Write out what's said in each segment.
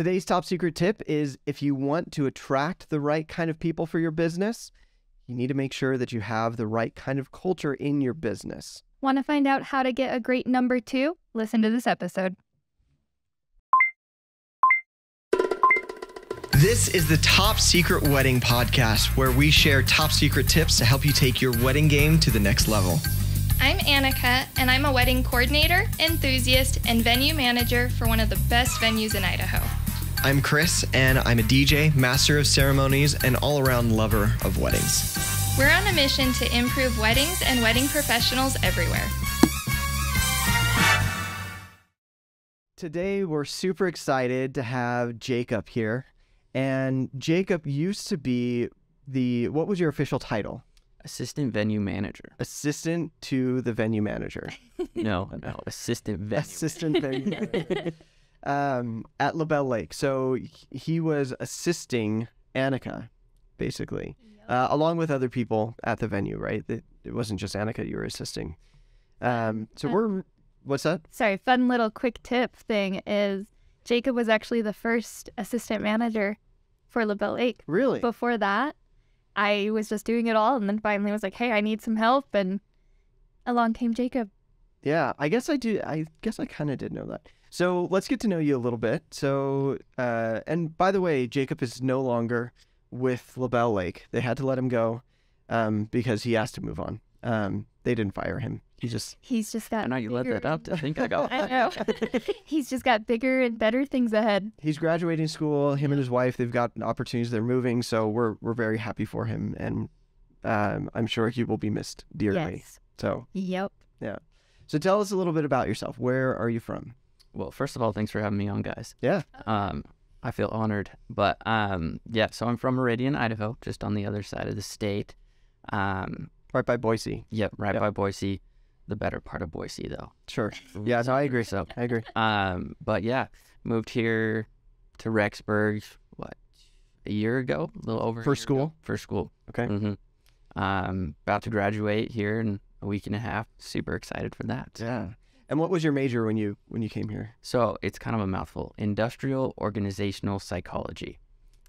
Today's top secret tip is if you want to attract the right kind of people for your business, you need to make sure that you have the right kind of culture in your business. Want to find out how to get a great number two? Listen to this episode. This is the Top Secret Wedding Podcast, where we share top secret tips to help you take your wedding game to the next level. I'm Annika, and I'm a wedding coordinator, enthusiast, and venue manager for one of the best venues in Idaho. I'm Chris, and I'm a DJ, master of ceremonies, and all around lover of weddings. We're on a mission to improve weddings and wedding professionals everywhere. Today, we're super excited to have Jacob here. And Jacob used to be the, what was your official title? Assistant venue manager. Assistant to the venue manager. No, no, assistant venue. Assistant venue manager. um, at LaBelle Lake. So he was assisting Annika, basically, uh, along with other people at the venue, right? It, it wasn't just Annika you were assisting. Um, so Uh, we're, what's that? Sorry, fun little quick tip thing is Jacob was actually the first assistant manager for LaBelle Lake. Really? Before that, I was just doing it all and then finally was like, hey, I need some help. And along came Jacob. Yeah, I guess I do. I guess I kind of did know that. So let's get to know you a little bit. So, uh, and by the way, Jacob is no longer with LaBelle Lake. They had to let him go um, because he asked to move on. Um, they didn't fire him. He just He's just got. I know you led bigger that up to think I got. I know. He's just got bigger and better things ahead. he's graduating school. Him and his wife, they've got opportunities. They're moving, so we're we're very happy for him, and um, I'm sure he will be missed dearly. Yes. So, Yep. Yeah. So tell us a little bit about yourself. Where are you from? Well, first of all, thanks for having me on, guys. Yeah. Um, I feel honored. But um, yeah, so I'm from Meridian, Idaho, just on the other side of the state. Um, Right by Boise. yep, right Yep. by Boise. The better part of Boise, though. Sure. Yeah. No, I agree. So, I agree. um, but yeah, moved here to Rexburg. What a year ago, a little over For ago. school? For school. Okay. hmm Um, about to graduate here in a week and a half. Super excited for that. Yeah. And what was your major when you when you came here? So it's kind of a mouthful. Industrial organizational psychology.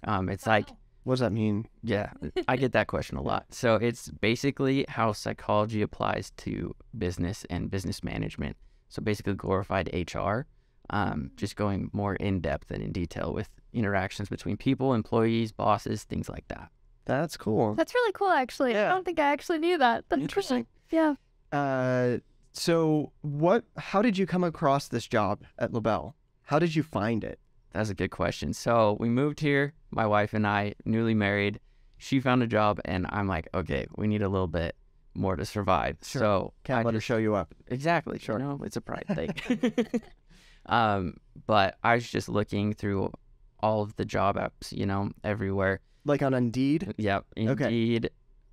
Um, it's like, What does that mean? yeah, I get that question a lot. So it's basically how psychology applies to business and business management. So basically glorified HR. Um, just going more in depth and in detail with interactions between people, employees, bosses, things like that. That's cool. That's really cool, actually. Yeah. I don't think I actually knew that. That's cool. Interesting. Yeah. Uh, so what? How did you come across this job at LaBelle? How did you find it? That's a good question. So we moved here, my wife and I, newly married. She found a job, and I'm like, okay, we need a little bit more to survive. Sure. So Can't I let her show you up. Exactly. Sure. You know, it's a pride thing. um, but I was just looking through all of the job apps, you know, everywhere. Like on Indeed. Yep. Okay.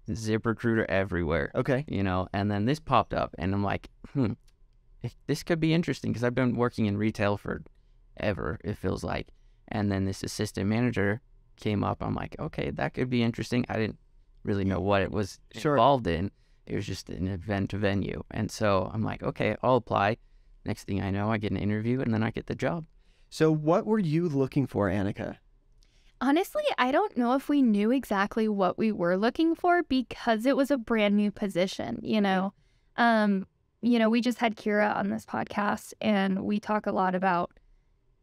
ZipRecruiter everywhere. Okay. You know, and then this popped up, and I'm like, hmm, this could be interesting because I've been working in retail for ever, it feels like. And then this assistant manager came up. I'm like, okay, that could be interesting. I didn't really know what it was Sure. involved in. It was just an event venue. And so I'm like, okay, I'll apply. Next thing I know, I get an interview and then I get the job. So what were you looking for, Annika? Honestly, I don't know if we knew exactly what we were looking for because it was a brand new position, you know. Um, you know, we just had Kira on this podcast and we talk a lot about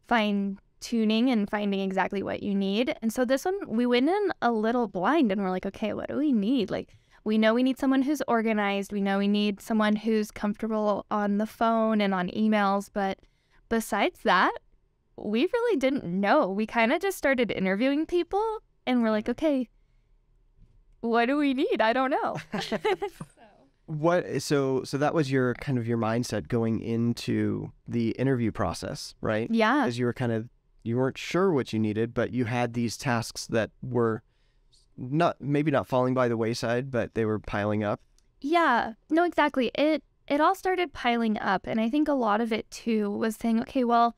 fine tuning and finding exactly what you need. And so this one we went in a little blind and we're like, okay, what do we need? Like we know we need someone who's organized. We know we need someone who's comfortable on the phone and on emails, but besides that, we really didn't know. We kind of just started interviewing people and we're like, okay, what do we need? I don't know. What? So so that was your kind of your mindset going into the interview process, right? yeah. Because you were kind of you weren't sure what you needed, but you had these tasks that were not maybe not falling by the wayside, but they were piling up. Yeah. No, exactly. It it all started piling up and I think a lot of it too was saying, okay, well,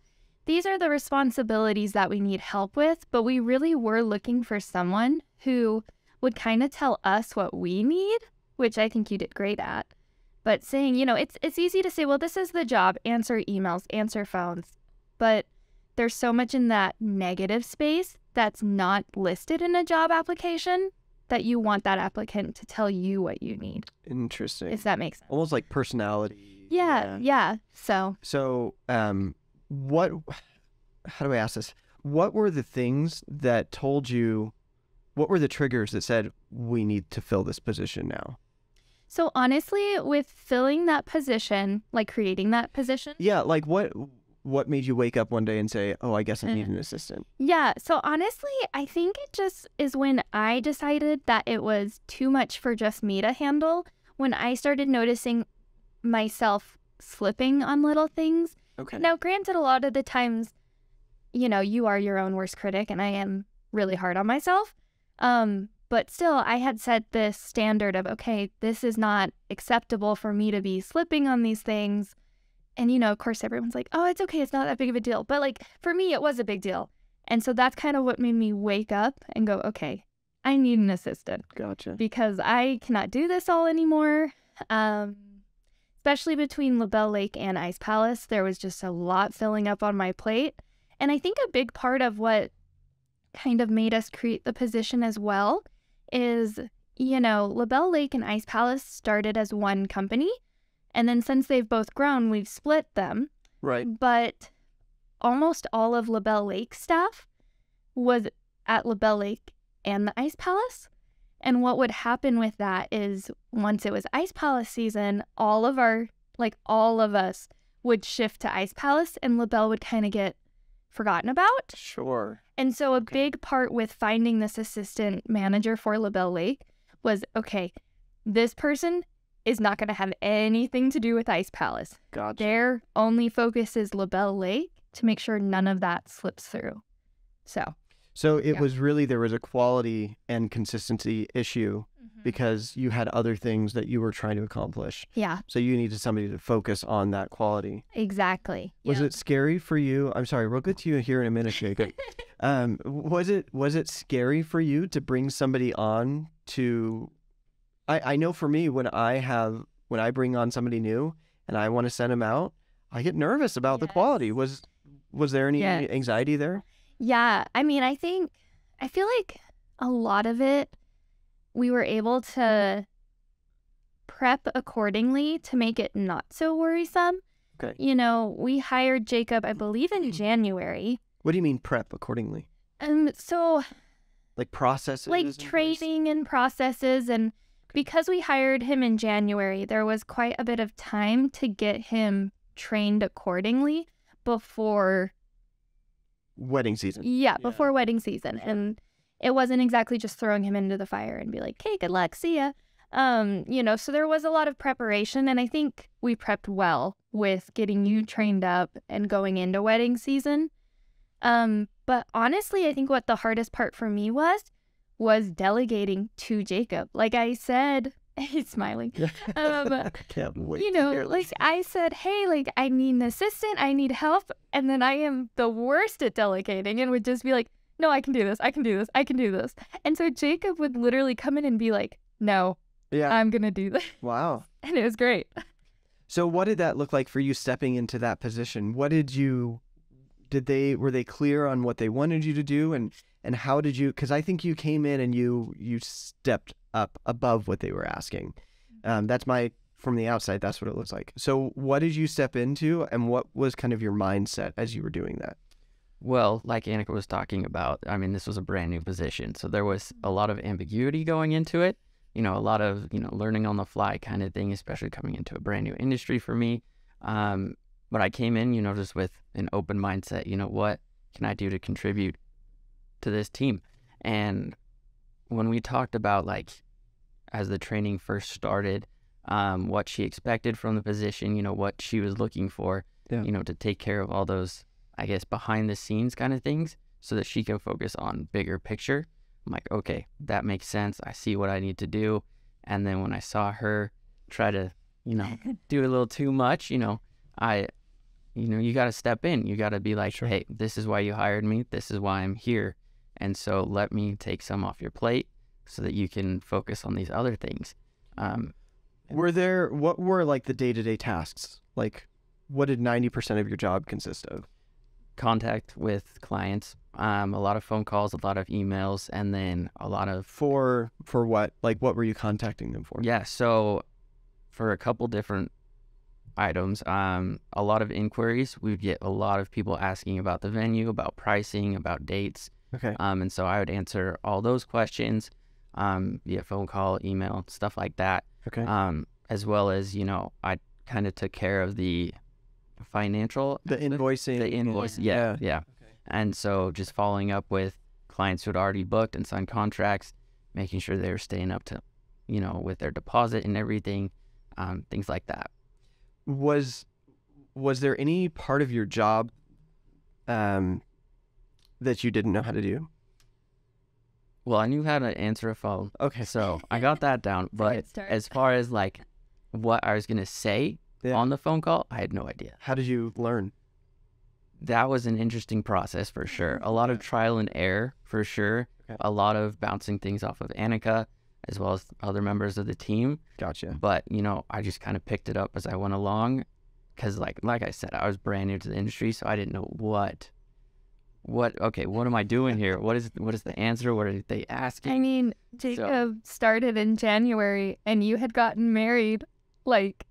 these are the responsibilities that we need help with, but we really were looking for someone who would kind of tell us what we need, which I think you did great at. But saying, you know, it's it's easy to say, well, this is the job, answer emails, answer phones. But there's so much in that negative space that's not listed in a job application that you want that applicant to tell you what you need, Interesting. if that makes sense. Almost like personality. Yeah, yeah. So, So, um, what? How do I ask this? What were the things that told you? What were the triggers that said we need to fill this position now? so honestly, with filling that position, like creating that position, Yeah, like what? What made you wake up one day and say, "Oh, I guess I Uh, need an assistant"? Yeah. So honestly, I think it just is when I decided that it was too much for just me to handle. When I started noticing myself slipping on little things. Okay. Now, granted, a lot of the times, you know, you are your own worst critic, and I am really hard on myself. Um, but still, I had set this standard of, okay, this is not acceptable for me to be slipping on these things. And, you know, of course, everyone's like, oh, it's okay. It's not that big of a deal. But, like, for me, it was a big deal. And so that's kind of what made me wake up and go, okay, I need an assistant Gotcha. because I cannot do this all anymore. Um, especially between LaBelle Lake and Ice Palace, there was just a lot filling up on my plate. And I think a big part of what kind of made us create the position as well is, you know, LaBelle Lake and Ice Palace started as one company. And then since they've both grown, we've split them Right. but almost all of LaBelle Lake staff was at LaBelle Lake and the Ice Palace. And what would happen with that is once it was Ice Palace season, all of our, like all of us, would shift to Ice Palace and LaBelle would kind of get forgotten about. Sure. And so a Okay. big part with finding this assistant manager for LaBelle Lake was okay, this person is not going to have anything to do with Ice Palace. Gotcha. Their only focus is LaBelle Lake to make sure none of that slips through. So, So it Yeah. was really there was a quality and consistency issue because you had other things that you were trying to accomplish. yeah, So you needed somebody to focus on that quality. exactly. Was Yeah. it scary for you? I'm sorry, we'll get to you here in a minute, Jacob. um, was it was it scary for you to bring somebody on to? I I know for me when I have when I bring on somebody new and I want to send them out, I get nervous about the quality. Was was there any Yes. anxiety there? Yeah, I mean, I think I feel like a lot of it we were able to prep accordingly to make it not so worrisome. Okay. You know, we hired Jacob, I believe, in January. What do you mean prep accordingly? Um, so Like processes, like in training and processes and because we hired him in January, there was quite a bit of time to get him trained accordingly before wedding season. yeah, Yeah. before wedding season. Sure. And it wasn't exactly just throwing him into the fire and be like, hey, good luck, see ya." Um, you know, so there was a lot of preparation and I think we prepped well with getting you trained up and going into wedding season. Um, but honestly, I think what the hardest part for me was was delegating to Jacob. Like I said, he's smiling. Um, Can't wait. you know, like. I said, hey, like I need an assistant, I need help, and then I am the worst at delegating and would just be like, no, I can do this, I can do this, I can do this. And so Jacob would literally come in and be like, no, yeah. I'm gonna do this, wow. and it was great. So what did that look like for you stepping into that position? What did you did they were they clear on what they wanted you to do and and how did you cuz I think you came in and you you stepped up above what they were asking. Um that's my from the outside that's what it looks like. So what did you step into and what was kind of your mindset as you were doing that? Well, like Annika was talking about, I mean, this was a brand new position. So there was a lot of ambiguity going into it. You know, a lot of, you know, learning on the fly kind of thing, especially coming into a brand new industry for me. Um, but I came in, you know, just with an open mindset. You know, what can I do to contribute to this team? And when we talked about, like, as the training first started, um, what she expected from the position, you know, what she was looking for, Yeah. you know, to take care of all those I guess, behind the scenes kind of things so that she can focus on bigger picture. I'm like, okay, that makes sense. I see what I need to do. And then when I saw her try to, you know, do a little too much, you know, I, you know, you got to step in. You got to be like, Sure. hey, this is why you hired me. This is why I'm here. And so let me take some off your plate so that you can focus on these other things. Um, Were there what were like the day-to-day tasks? Like what did 90% of your job consist of? contact with clients, um, a lot of phone calls, a lot of emails, and then a lot of For for what? Like what were you contacting them for? yeah. So for a couple different items, um, a lot of inquiries. We'd get a lot of people asking about the venue, about pricing, about dates, Okay. um, and so I would answer all those questions um, via phone call, email, stuff like that. Okay. Um, as well as you know, I kind of took care of the financial the invoicing. the invoice. Yeah, yeah. Okay. And so just following up with clients who had already booked and signed contracts, making sure they were staying up to, you know, with their deposit and everything, um, things like that. Was was there any part of your job um that you didn't know how to do? Well, I knew how to answer a phone, Okay. so I got that down. But as far as like what I was gonna say Yeah. on the phone call, I had no idea. How did you learn? That was an interesting process for sure. A lot of trial and error for sure. Okay. A lot of bouncing things off of Annika as well as other members of the team. Gotcha. but you know i just kind of picked it up as i went along because like like i said i was brand new to the industry so i didn't know what what okay what am i doing here what is what is the answer what are they asking I mean, Jacob started in January and you had gotten married like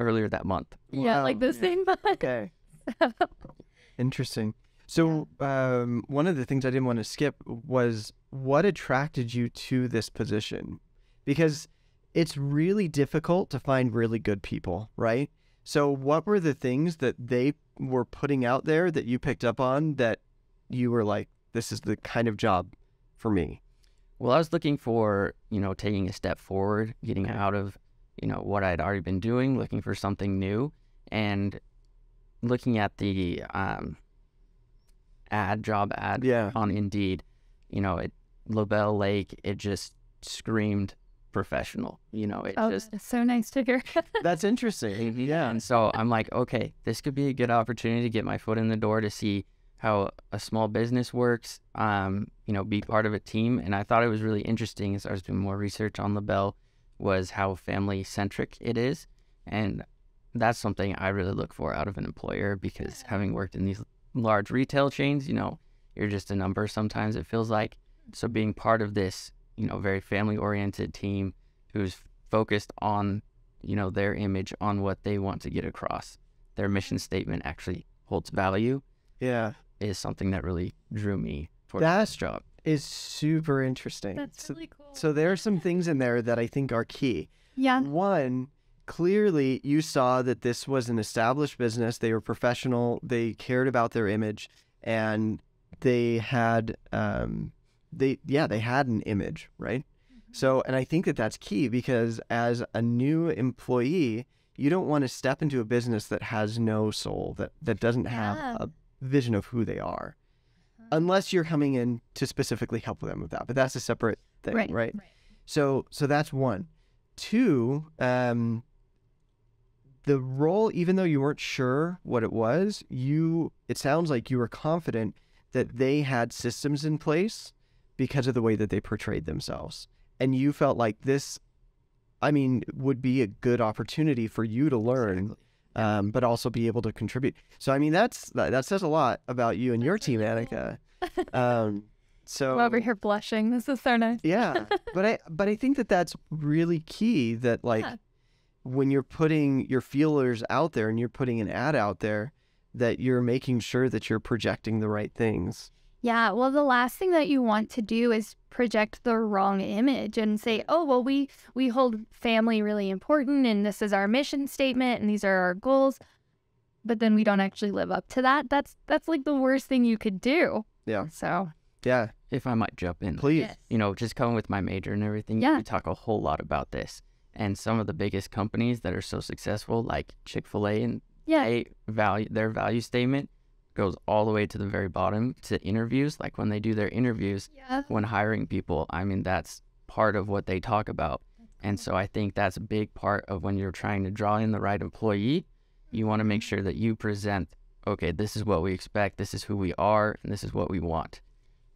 earlier that month yeah, like Wow. the same month. Okay. Interesting. So, um, one of the things I didn't want to skip was what attracted you to this position? Because it's really difficult to find really good people, right? So, what were the things that they were putting out there that you picked up on that you were like, this is the kind of job for me? well i was looking for you know taking a step forward getting Okay. out of you know what i'd already been doing looking for something new and looking at the um ad job ad Yeah. on Indeed, you know, it LaBelle Lake, it just screamed professional. You know, it Oh, just it's so nice to hear. That's interesting. Yeah. and so I'm like, okay, this could be a good opportunity to get my foot in the door to see how a small business works. Um, you know, be part of a team, and I thought it was really interesting as I was doing more research on LaBelle was how family centric it is, and that's something I really look for out of an employer because having worked in these large retail chains, you know, you're just a number sometimes it feels like. So being part of this, you know, very family oriented team who's focused on, you know, their image on what they want to get across, their mission statement actually holds value Yeah. is something that really drew me towards That's- this job. Is super interesting. That's so, really cool. so there are some things in there that I think are key. yeah. One, clearly you saw that this was an established business. They were professional. They cared about their image, and they had, um, they yeah, they had an image, right? So, and I think that that's key because as a new employee, you don't want to step into a business that has no soul, that that doesn't Yeah. have a vision of who they are, unless you're coming in to specifically help them with that. But that's a separate thing, Right. right? So so that's one. Two, um the role, even though you weren't sure what it was, you it sounds like you were confident that they had systems in place because of the way that they portrayed themselves. And you felt like this I mean, would be a good opportunity for you to learn, um, but also be able to contribute. So I mean that's that, that says a lot about you and your team, really Annika. Um so I'm over here blushing. This is so nice. yeah but i but i think that that's really key that like Yeah. when you're putting your feelers out there and you're putting an ad out there that you're making sure that you're projecting the right things Yeah, well, the last thing that you want to do is project the wrong image and say, "Oh, well, we we hold family really important, and this is our mission statement, and these are our goals," but then we don't actually live up to that. That's that's like the worst thing you could do. Yeah. So yeah If I might jump in. please you know, just coming with my major and everything, Yeah. we talk a whole lot about this. And some of the biggest companies that are so successful, like Chick Fil A, and yeah, they value their value statement goes all the way to the very bottom to interviews. Like when they do their interviews, yeah, when hiring people, I mean that's part of what they talk about. And so I think that's a big part of when you're trying to draw in the right employee. You want to make mm-hmm. sure that you present, okay, this is what we expect, this is who we are, and this is what we want.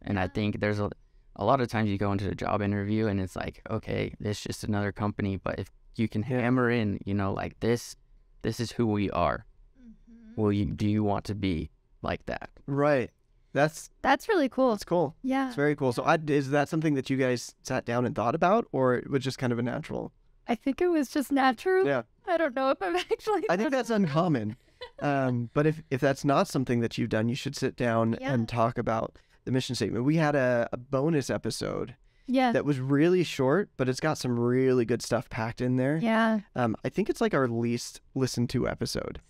And I think there's a, a lot of times you go into a job interview and it's like, okay, it's just another company. But if you can hammer in, you know, like this, this is who we are. Mm-hmm. Will you, do you want to be like that. Right. That's That's really cool. that's cool. Yeah. It's very cool. So, I, is that something that you guys sat down and thought about, or it was just kind of a natural? I think it was just natural. Yeah. I don't know if I'm actually. I think that's uncommon. Um, but if, if that's not something that you've done, you should sit down Yeah. and talk about the mission statement. We had a, a bonus episode Yeah. that was really short, but it's got some really good stuff packed in there. Yeah. Um, I think it's like our least listened to episode.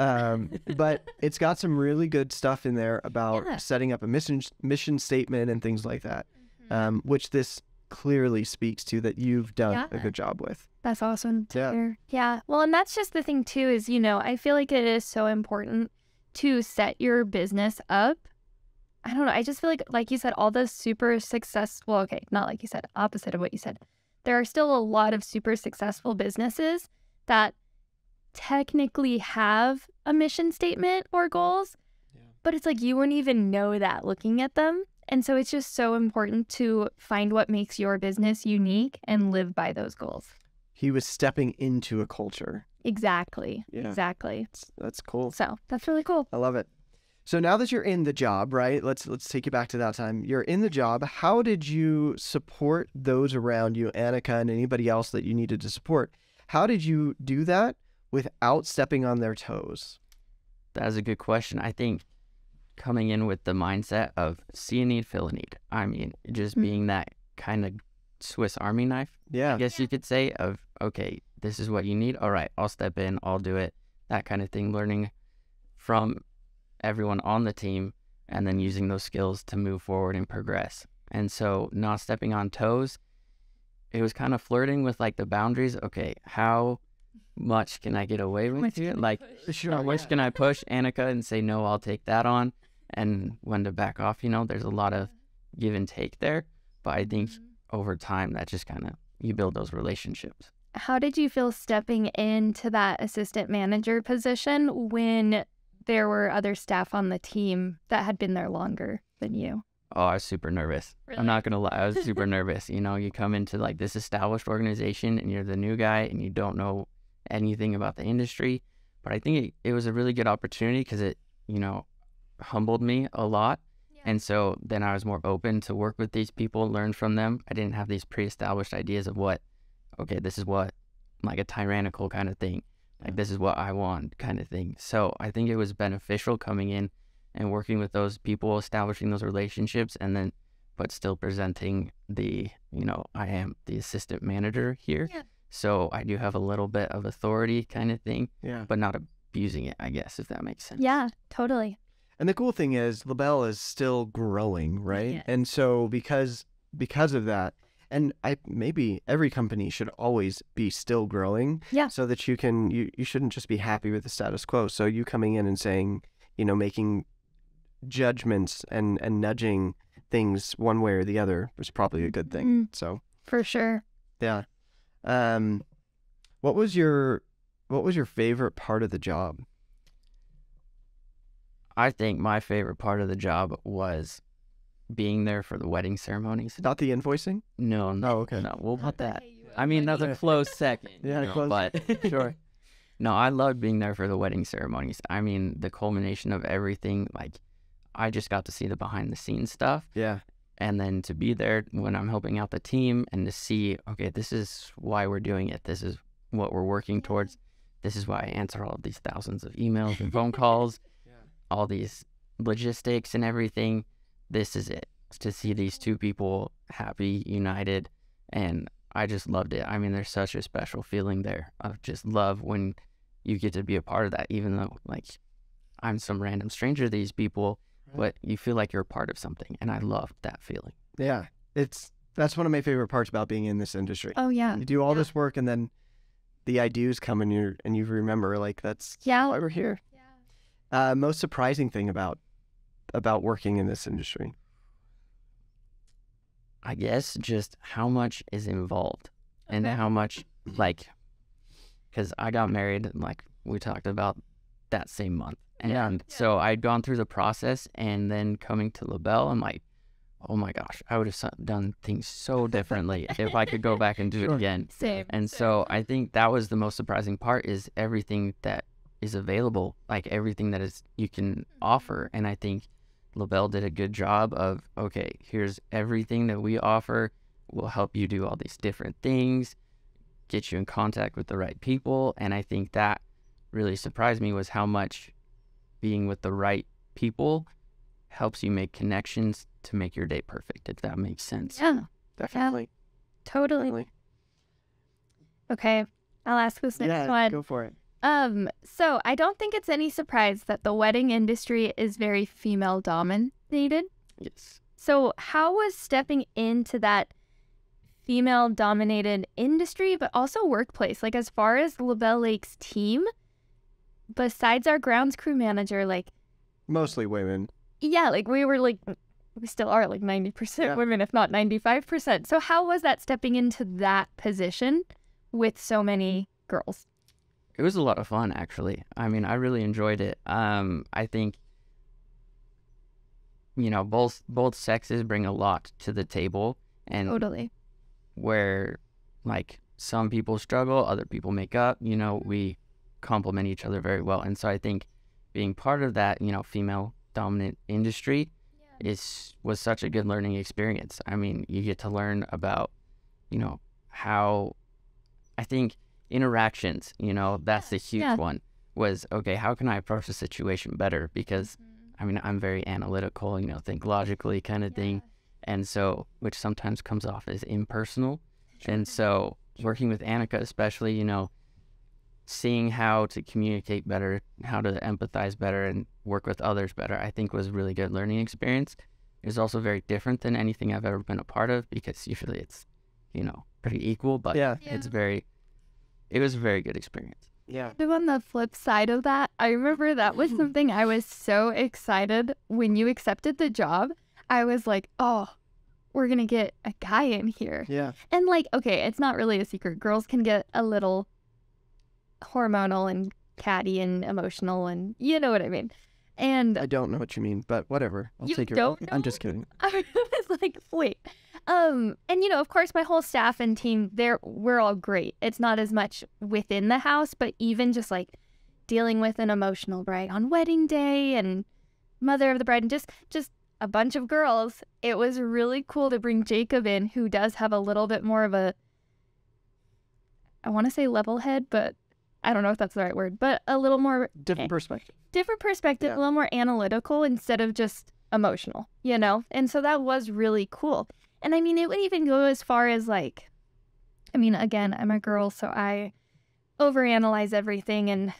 Um, but it's got some really good stuff in there about Yeah. setting up a mission mission statement and things like that, um, which this clearly speaks to that you've done a good job with. That's awesome Yeah. hear. Yeah. Well, and that's just the thing too is, you know, I feel like it is so important to set your business up. I don't know. I just feel like like you said all the super successful, okay, not like you said, opposite of what you said. There are still a lot of super successful businesses that technically have a mission statement or goals, Yeah. but it's like you wouldn't even know that looking at them. And so it's just so important to find what makes your business unique and live by those goals. He was stepping into a culture. Exactly. Yeah. Exactly. That's, that's cool. So that's really cool. I love it. So now that you're in the job, right? Let's let's take you back to that time. You're in the job. How did you support those around you, Annika, and anybody else that you needed to support? How did you do that without stepping on their toes? That is a good question. I think coming in with the mindset of see a need, fill a need. I mean, just Mhm. being that kind of Swiss Army knife, Yeah. I guess you could say, of okay, this is what you need. All right, I'll step in, I'll do it. That kind of thing. Learning from everyone on the team and then using those skills to move forward and progress. And so, not stepping on toes, it was kind of flirting with like the boundaries. Okay, how much can I get away with much here? can I Like, Sure. Oh, how much can I push Annika and say, no, I'll take that on? And when to back off, you know, there's a lot of give and take there. But I think mm-hmm. over time, that just kind of, you build those relationships. How did you feel stepping into that assistant manager position when there were other staff on the team that had been there longer than you? Oh, I was super nervous. I'm not gonna lie, I was super nervous. You know, you come into like this established organization and you're the new guy and you don't know anything about the industry. But I think it, it was a really good opportunity because it, you know, humbled me a lot. And so then I was more open to work with these people, learn from them. I didn't have these pre-established ideas of what, okay, this is what, like a tyrannical kind of thing, like this is what I want kind of thing. So I think it was beneficial coming in and working with those people, establishing those relationships, and then, but still presenting the, you know, I am the assistant manager here. Yeah. So I do have a little bit of authority kind of thing, Yeah. but not abusing it, I guess, if that makes sense. Yeah, totally. And the cool thing is LaBelle is still growing, right? Yeah. And so because because of that, and I maybe every company should always be still growing. Yeah. So that you can you, you shouldn't just be happy with the status quo. So you coming in and saying, you know, making judgments and and nudging things one way or the other is probably a good thing. Mm. So For sure. yeah. Um what was your what was your favorite part of the job? I think my favorite part of the job was being there for the wedding ceremonies. Not the invoicing? No, no, Oh, okay. no, we'll put that. I mean, that's a close second. Yeah, you know, close. But Sure. no, I loved being there for the wedding ceremonies. I mean, the culmination of everything. Like, I just got to see the behind the scenes stuff, Yeah. And then to be there when I'm helping out the team and to see, okay, this is why we're doing it. This is what we're working towards. This is why I answer all of these thousands of emails and phone calls, all these logistics and everything. This is it. To see these two people happy, united, and I just loved it. I mean, there's such a special feeling there of just love when you get to be a part of that, even though like I'm some random stranger to these people, but you feel like you're a part of something, and I love that feeling. Yeah, it's that's one of my favorite parts about being in this industry. Oh yeah. You do all Yeah. this work and then the ideas come and you and you remember like that's Yeah. why we're here. Uh, most surprising thing about about working in this industry. I guess just how much is involved and Okay. how much like because I got married like we talked about that same month and Yeah. so I'd gone through the process and then coming to LaBelle I'm like oh my gosh I would have done things so differently if I could go back and do Sure. it again Same. and so I think that was the most surprising part is everything that is available, like everything that is you can offer. Mm-hmm. And I think LaBelle did a good job of okay, here's everything that we offer. We'll help you do all these different things, get you in contact with the right people. And I think that really surprised me was how much being with the right people helps you make connections to make your day perfect, if that makes sense. Yeah, Definitely. totally. Definitely. Okay, I'll ask this next yeah, one. go for it. Um, so I don't think it's any surprise that the wedding industry is very female dominated. Yes. So how was stepping into that female dominated industry, but also workplace? Like as far as LaBelle Lake's team, besides our grounds crew manager, like Mostly women. yeah, like we were like we still are like 90% Yeah. women, if not 95%. So how was that stepping into that position with so many girls? It was a lot of fun, actually. I mean, I really enjoyed it. Um, I think, you know, both both sexes bring a lot to the table, and Totally. where like some people struggle, other people make up. You know, we complement each other very well, and so I think being part of that, you know, female dominant industry is was such a good learning experience. I mean, you get to learn about, you know, how I think interactions, you know, that's the huge Yeah. one. Was okay, how can I approach the situation better? Because mm-hmm. I mean, I'm very analytical, you know, think logically kind of thing. And so, which sometimes comes off as impersonal. And so, working with Annika, especially, you know, seeing how to communicate better, how to empathize better, and work with others better, I think was a really good learning experience. It was also very different than anything I've ever been a part of because usually it's, you know, pretty equal, but Yeah. it's very, it was a very good experience. Yeah. But on the flip side of that, I remember that was something I was so excited when you accepted the job. I was like, oh, we're going to get a guy in here. Yeah. And like, okay, it's not really a secret. Girls can get a little hormonal and catty and emotional, and you know what I mean. And I don't know what you mean, but whatever. I'll You take your. don't I'm just kidding. I was like, wait. Um, and you know, of course, my whole staff and team, they're we're all great. It's not as much within the house, but even just like dealing with an emotional bride on wedding day and mother of the bride and just just a bunch of girls. It was really cool to bring Jacob in, who does have a little bit more of a I want to say level head, but I don't know if that's the right word, but a little more Different eh, perspective. different perspective, Yeah. a little more analytical instead of just emotional, you know? And so that was really cool. And I mean, it would even go as far as like, I mean, again, I'm a girl, so I overanalyze everything and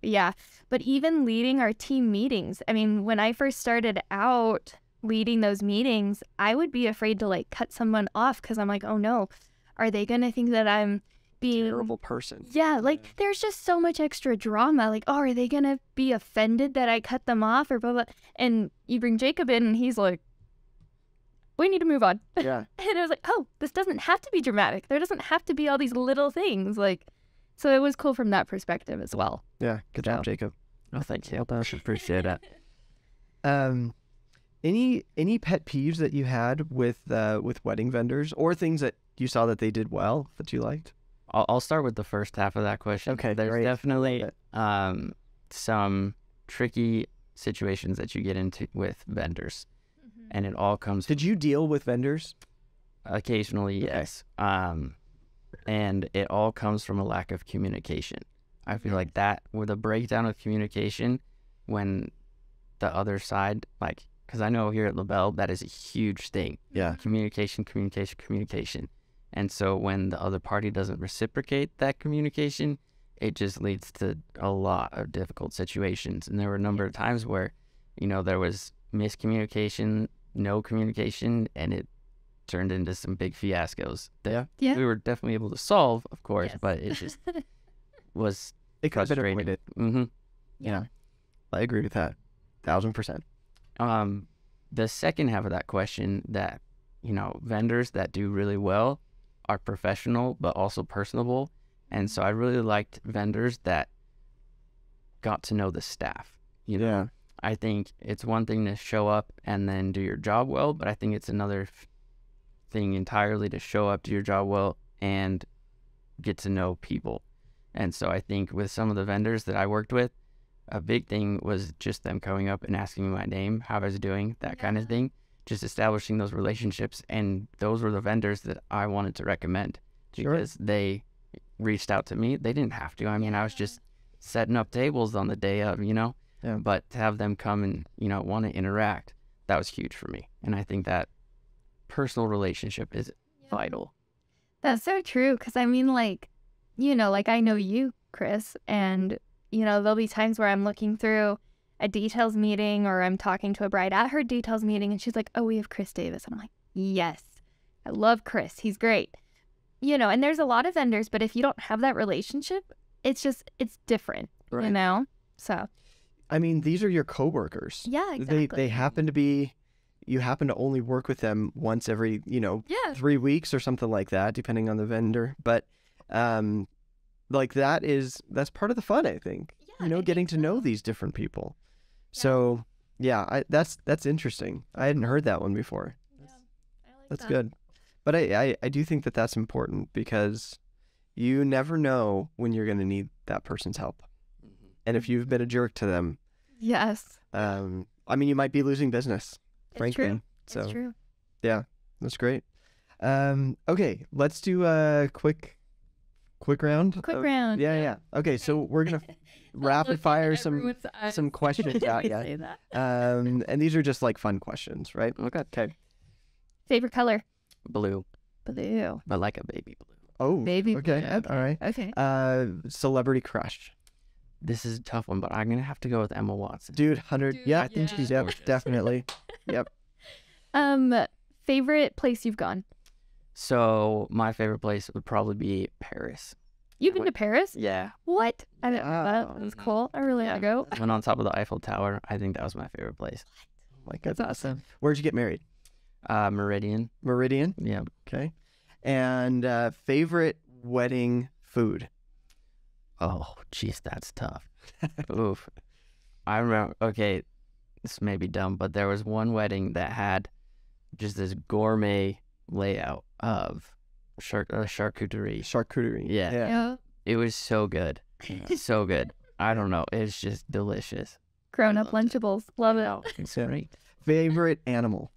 yeah. But even leading our team meetings, I mean, when I first started out leading those meetings, I would be afraid to like cut someone off because I'm like, oh no, are they going to think that I'm being Terrible person. yeah, like there's just so much extra drama. Like, oh, are they gonna be offended that I cut them off or blah blah? And you bring Jacob in, and he's like, "We need to move on." Yeah. And I was like, "Oh, this doesn't have to be dramatic. There doesn't have to be all these little things." Like, so it was cool from that perspective as well. Yeah. Good Yeah. job, Jacob. Oh, thank you. I. Appreciate it. Um, any any pet peeves that you had with uh, with wedding vendors or things that you saw that they did well that you liked? I'll, I'll start with the first half of that question. Okay, There's great. definitely um, some tricky situations that you get into with vendors, and it all comes Did you deal with vendors? occasionally, Okay. yes. Um, and it all comes from a lack of communication. I feel like that with a breakdown of communication when the other side, like, because I know here at LaBelle, that is a huge thing Yeah. communication, communication, communication. And so when the other party doesn't reciprocate that communication, it just leads to a lot of difficult situations. And there were a number of times where, you know, there was miscommunication, no communication, and it turned into some big fiascos that Yeah. Yeah. we were definitely able to solve, of course, Yes. but it just was It could have been frustrating. avoided. hmm Yeah. I agree with that. Thousand percent. Um, the second half of that question that, you know, vendors that do really well are professional but also personable. And so I really liked vendors that got to know the staff. You know, Yeah. I think it's one thing to show up and then do your job well, but I think it's another f- thing entirely to show up, do your job well, and get to know people. And so I think with some of the vendors that I worked with, a big thing was just them coming up and asking me my name, how I was doing, that kind of thing. Just establishing those relationships. And those were the vendors that I wanted to recommend Sure. because they reached out to me. They didn't have to. I mean, I was just setting up tables on the day of, you know? Yeah. But to have them come and, you know, want to interact, that was huge for me. And I think that personal relationship is vital. That's so true. Cause I mean, like, you know, like I know you, Chris, and, you know, there'll be times where I'm looking through a details meeting or I'm talking to a bride at her details meeting and she's like, oh, we have Chris Davis. And I'm like, yes, I love Chris. He's great. You know, and there's a lot of vendors, but if you don't have that relationship, it's just, it's different, you know? So, I mean, these are your coworkers. yeah, exactly. They they happen to be you happen to only work with them once every, you know, yeah. three weeks or something like that, depending on the vendor. But um like that is that's part of the fun, I think. You know, getting to know these different people. Yeah. So yeah, I, that's that's interesting. I hadn't heard that one before. Yeah, I like That's that. good. But I, I, I do think that that's important because you never know when you're going to need that person's help. And if you've been a jerk to them, Yes. um, I mean, you might be losing business, It's frankly. true. So it's true. Yeah, that's great. Um, okay, let's do a quick, quick round. Quick of- round. Yeah, yeah. Okay, so we're gonna rapid fire some some questions out. Yeah. Say that. Um, and these are just like fun questions, right? Okay. Okay. Favorite color? Blue, Blue. but like a baby blue. Oh, Baby Okay. blue. All right. Okay. Uh, celebrity crush, This is a tough one, but I'm gonna have to go with Emma Watson. dude. Hundred. Dude, Yeah, I think she's Yep, gorgeous. definitely. Yep. Um, favorite place you've gone? So my favorite place would probably be Paris. You've been Wait. to Paris? Yeah. What? I didn't Wow. that was cool. I really want to go. Went on top of the Eiffel Tower. I think that was my favorite place. Like That's awesome. Where'd you get married? Uh, Meridian. Meridian. Yeah. Okay. And uh, favorite wedding food. Oh, jeez, that's tough. Oof. I remember. Okay, this may be dumb, but there was one wedding that had just this gourmet layout of char- uh, charcuterie. Charcuterie. Yeah. Yeah. Yeah. It was so good, so good. I don't know. It's just delicious. Grown up loved it. Lunchables. Love it. Oh, it's Yeah. great. Favorite animal.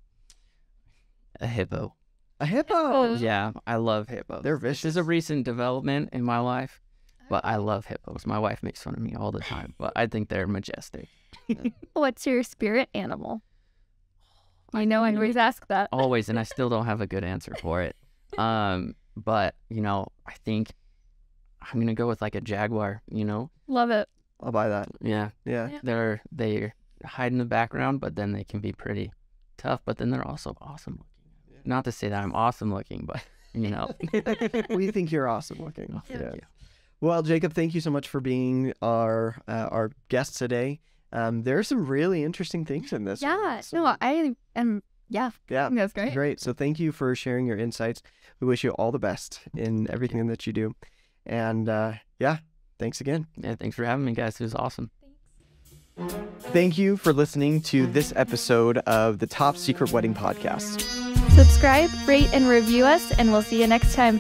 A hippo. A hippo. Oh. Yeah, I love hippos. They're This is vicious. a recent development in my life, but I love hippos. My wife makes fun of me all the time, but I think they're majestic. What's your spirit animal? I know I always ask that. always and i still don't have a good answer for it um but you know i think i'm gonna go with like a jaguar you know Love it. I'll buy that. yeah Yeah. Yeah. they're they hide in the background but then they can be pretty tough but then they're also awesome looking not to say that i'm awesome looking but you know we think you're awesome looking. Oh, thank yeah. you. Well, Jacob, thank you so much for being our uh, our guest today. Um, there are some really interesting things in this. one, Yeah. so- No, I am. Yeah. yeah. That's great. Great. So thank you for sharing your insights. We wish you all the best in everything that you do. And uh, yeah, thanks again. yeah thanks for having me guys it was awesome Thanks. Thank you for listening to this episode of the Top Secret Wedding Podcast. Subscribe, rate, and review us, and we'll see you next time.